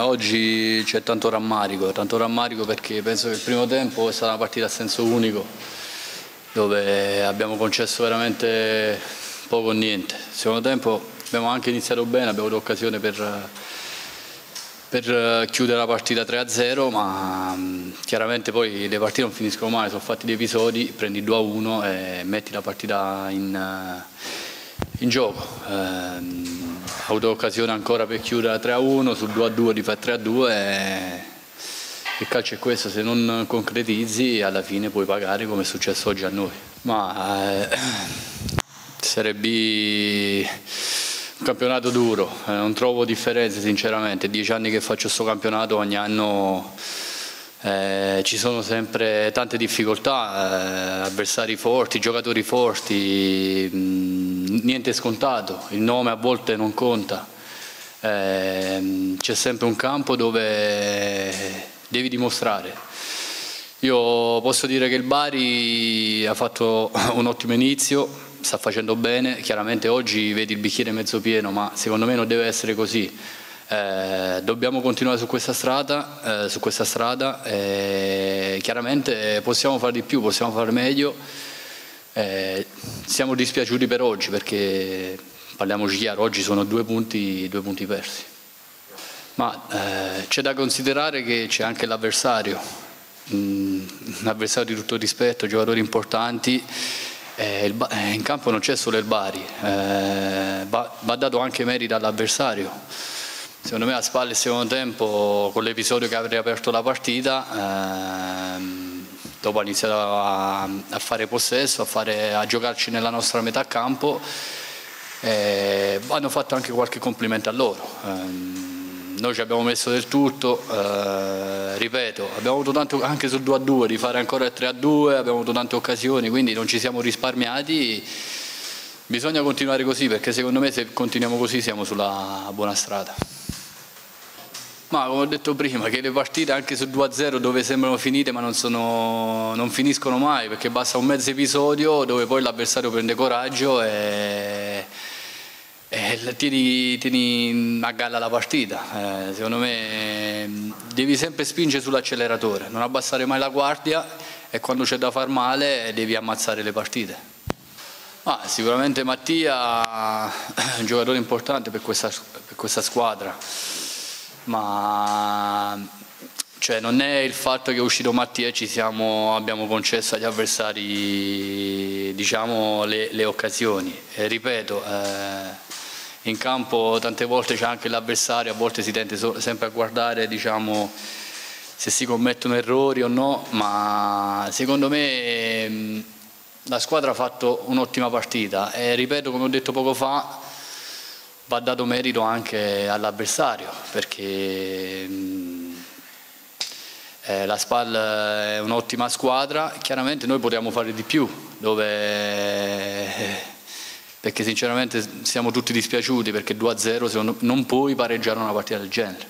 Oggi c'è tanto rammarico, tanto rammarico perché penso che il primo tempo è stata una partita a senso unico dove abbiamo concesso veramente poco o niente. Il secondo tempo abbiamo anche iniziato bene, abbiamo avuto occasione per, per chiudere la partita 3-0 ma chiaramente poi le partite non finiscono mai, sono fatti dei episodi, prendi 2-1 e metti la partita in, in gioco. Avuto occasione ancora per chiudere a 3 a 1, sul 2 a 2 di fare 3 a 2 e il calcio è questo, se non concretizzi alla fine puoi pagare come è successo oggi a noi. Ma eh, Serie un campionato duro, eh, non trovo differenze sinceramente, dieci anni che faccio questo campionato ogni anno eh, ci sono sempre tante difficoltà, eh, avversari forti, giocatori forti, mh, mm, niente scontato, il nome a volte non conta, eh, c'è sempre un campo dove devi dimostrare. Io posso dire che il Bari ha fatto un ottimo inizio, sta facendo bene, chiaramente oggi vedi il bicchiere mezzo pieno, ma secondo me non deve essere così. Eh, dobbiamo continuare su questa strada, eh, su questa strada eh, chiaramente possiamo fare di più, possiamo fare meglio. Eh, siamo dispiaciuti per oggi perché parliamoci chiaro, oggi sono due punti, due punti persi. Ma eh, c'è da considerare che c'è anche l'avversario, mm, un avversario di tutto rispetto, giocatori importanti. Eh, in campo non c'è solo il Bari, va, va dato anche merito all'avversario Secondo me a spalle il secondo tempo, con l'episodio che avrei aperto la partita, ehm, dopo ha iniziato a, a, fare possesso, a, fare, a, giocarci nella nostra metà campo, eh, hanno fatto anche qualche complimento a loro. Eh, noi ci abbiamo messo del tutto, eh, ripeto, abbiamo avuto tanto anche sul 2 a 2 di fare ancora il 3 a 2, abbiamo avuto tante occasioni, quindi non ci siamo risparmiati. Bisogna continuare così perché secondo me se continuiamo così siamo sulla buona strada. Ma come ho detto prima, che le partite anche su 2-0 dove sembrano finite ma non, sono, non, finiscono mai perché basta un mezzo episodio dove poi l'avversario prende coraggio e, e tieni, tieni, a galla la partita. Eh, secondo me devi sempre spingere sull'acceleratore, non abbassare mai la guardia e quando c'è da far male devi ammazzare le partite. Ah, sicuramente Mattia è un giocatore importante per questa, per questa squadra ma cioè, non è il fatto che è uscito Mattia e ci siamo, abbiamo concesso agli avversari diciamo, le, le, occasioni. E ripeto, eh, in campo tante volte c'è anche l'avversario, a volte si tende so, sempre a guardare diciamo, se si commettono errori o no, ma secondo me mh, la squadra ha fatto un'ottima partita e ripeto come ho detto poco fa, va dato merito anche all'avversario perché mm, eh, la SPAL è un'ottima squadra, chiaramente noi potremmo fare di più, dove, perché sinceramente siamo tutti dispiaciuti perché 2-0 non puoi pareggiare una partita del genere.